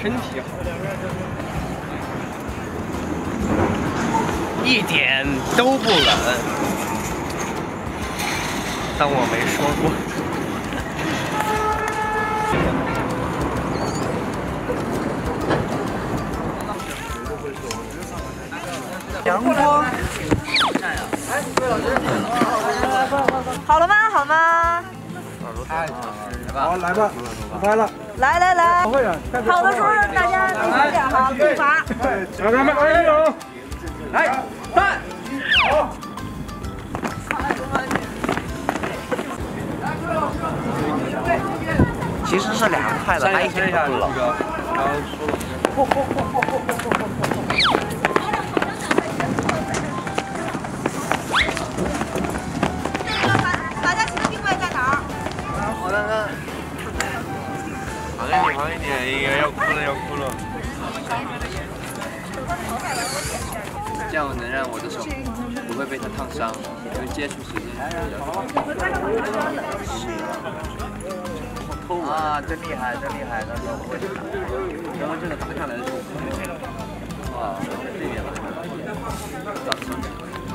身体好，一点都不冷。当我没说过。阳光。好了吗？好吗？好，来吧，拍了。来来来，好的时候大家注意点哈，步伐。来，咱们加油，来，三，好。其实是凉快的，还一点都不冷。啊，真厉害，真厉害！刚刚不会打，刚刚这个打下来的时候，哇，这边了，找手指，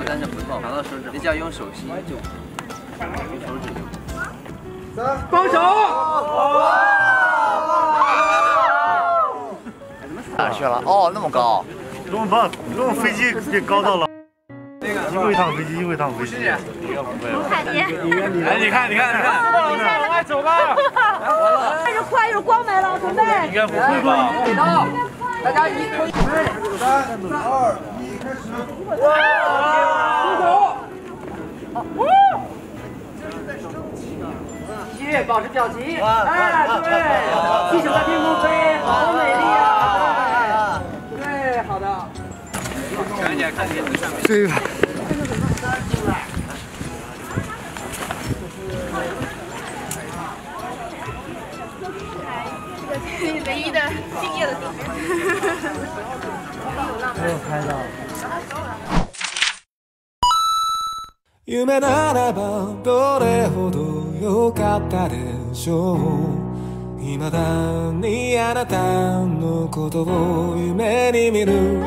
但是不痛，拿到手指，这叫用手心就，用手指就。放手！哪去了？哦，那么高，这么棒，这么飞机给高到了。一会趟飞机，一会趟飞机。应该不会吧？来，你看，你看，你看，往外走吧。开始快，一会光没了，准备。应该不会吧？大家一、三、二、一，开始。哇！出手！继续保持表情。哎，对，气球在天空飞，好美丽啊！对好的。赶紧看电视上面。对？唯一的敬业的地方。没有拍到。夢ならばどれほど良かったでしょう未だにあなたのことを夢に見る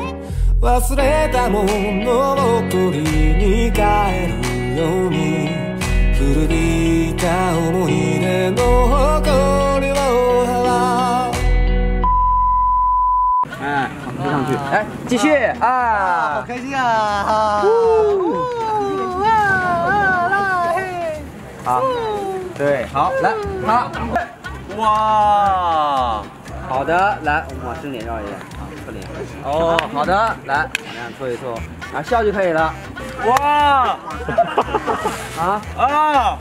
忘れたものを取りに帰るように古びた思い出の誇りを払う去，来继续啊！好开心啊！好，对，好，来，好，哇，好的，来，我们往正脸绕一点，啊，侧脸，哦，好的，来，往那样搓一搓，啊，笑就可以了，哇！啊啊！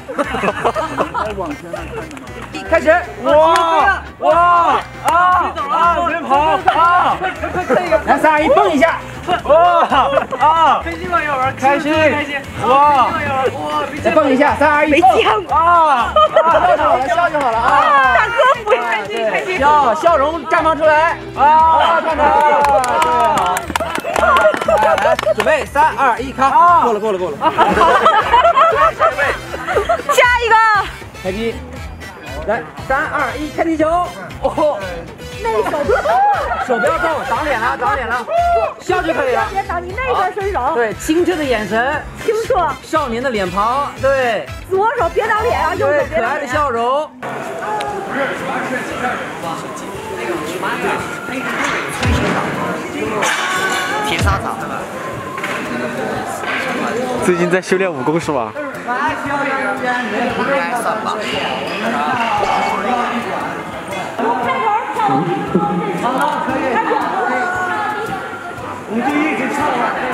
开始，哇哇啊啊！别跑啊！来，三二一，蹦一下，哇啊！开心吗？要玩，开心开心，哇哇！再蹦一下，三二一，没枪啊！笑就好了，笑就好了啊！大哥不开心，开心。笑，笑容绽放出来啊！看着，来来，准备，三二一，开，够了够了够了，下一个。开机，来，三二一，开地球，哦，那手 手不要动，挡脸了，挡脸了，笑就可以了。别挡，你那边伸手，对，清澈的眼神，清澈。少年的脸庞，对，左手别挡脸啊，右手对，别挡脸。可爱的笑容。铁砂掌。最近在修炼武功是吧？应该算吧。就是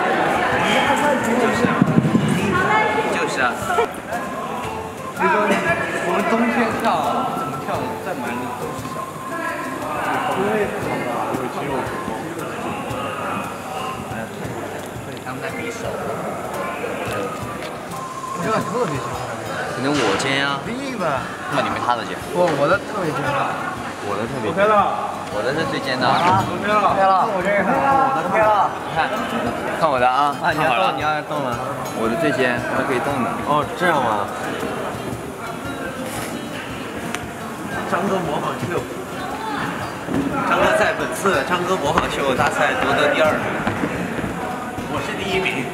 这个特别尖，可能我尖啊。对吧？那你没他的尖。不，我的特别尖。我的特别尖。我的是最尖的。OK 了。OK 了。我这个，我的 OK 了。你看，看我的啊。啊，你要动，你要动了。我的最尖，它可以动的。哦，这样吗？张哥模仿秀。张哥在本次张哥模仿秀大赛夺得第二名，我是第一名。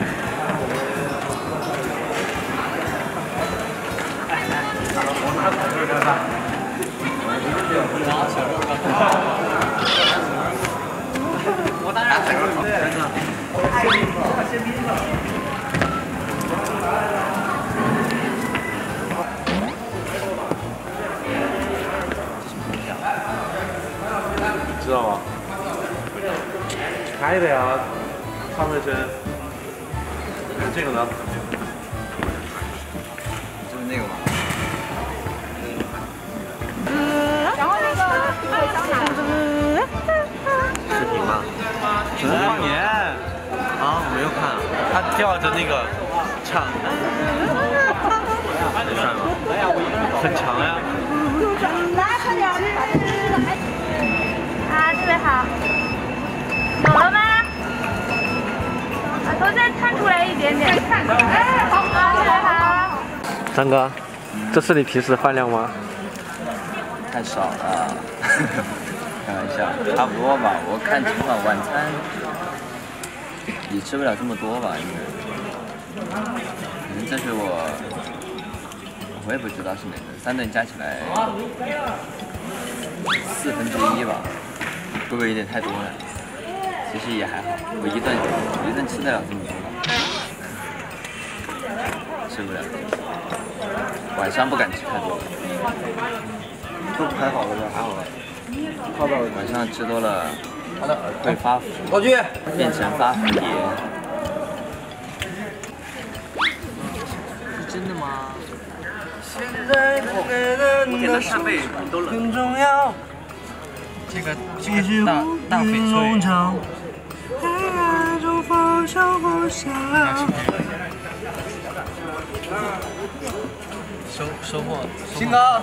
我当然，知道吗？开的呀，上半身。这个呢？视频吗？只是跨年啊，我没有看。他吊着那个唱，很帅吗？很强呀。来，快点！啊，特别好。有了吗？啊，都再探出来一点点。哎，好，特别好。张哥，这是你平时的饭量吗？太少了，开玩笑，差不多吧。我看情况，晚餐也吃不了这么多吧，应该。可能这是我，我也不知道是哪个，三顿加起来四分之一吧，会不会有点太多了？其实也还好，我一顿一顿吃得了这么多吗？吃不了，晚上不敢吃太多了。都排好了吧？还好。晚上吃多了会发福，道具。变成发福蝶。是真的吗？我给的扇贝都冷。这个这个大大翡翠。收收获，新哥。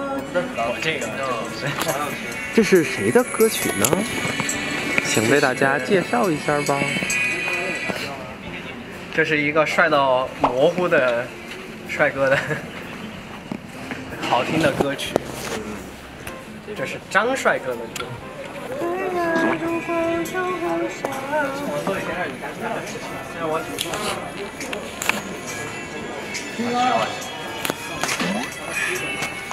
我这个这是谁的歌曲呢？请为大家介绍一下吧。这是一个帅到模糊的帅哥的 好听的歌曲，这是张帅哥的歌。我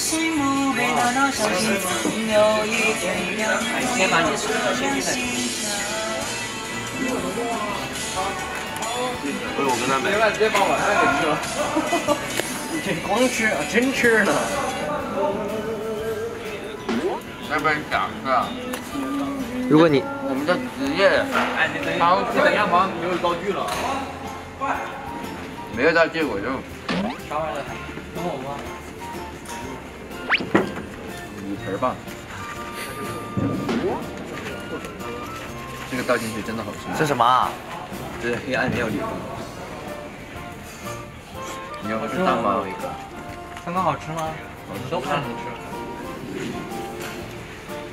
先把你吃的先去再吃。不是我跟他买。别把直接把了。你这光吃，真吃呢。要不然讲是吧？如果你我们的职业，哎，你等好，你等一下忙，没有道具了。没有道具我就。啥玩意儿？等我吗？五盆吧。这个倒进去真的好吃。这什么啊？这是黑暗料理。你要吃蛋吗？刚刚好吃吗？都看着吃。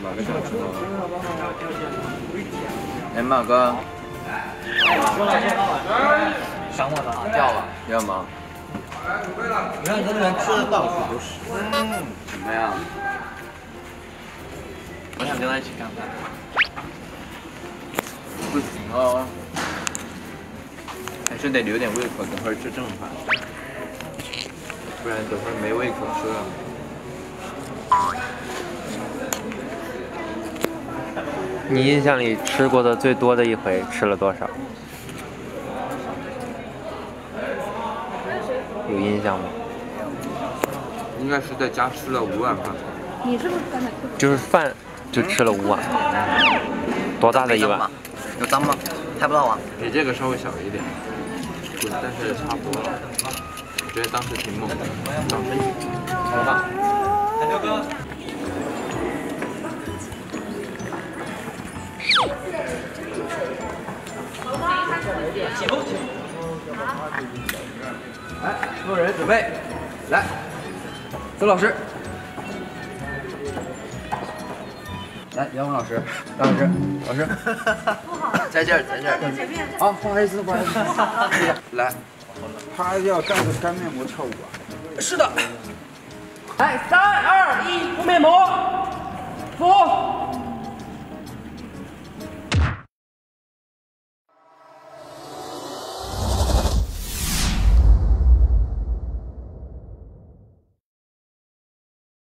马哥想吃吗？哎，马哥。想我的叫了。要吗？你看这人吃的到处都是。嗯，怎么样？我想跟他一起干饭。不行哦，还是得留点胃口，等会儿吃正饭，不然等会儿没胃口吃了。你印象里吃过的最多的一回吃了多少？有印象吗？应该是在家吃了五碗饭。你是不是刚才？就是饭就吃了五碗，多大的一碗？有脏吗？拍不到啊。比这个稍微小一点，但是差不多了。我觉得当时挺猛的，长身体。好了吧？海牛哥。来，所有人准备，来，周老师，来，杨文老师，杨老师，老师，在这儿，在这儿。好，不好意思，不好意思，来，他要干个干面膜跳舞啊？是的，来，三二一，敷面膜，敷。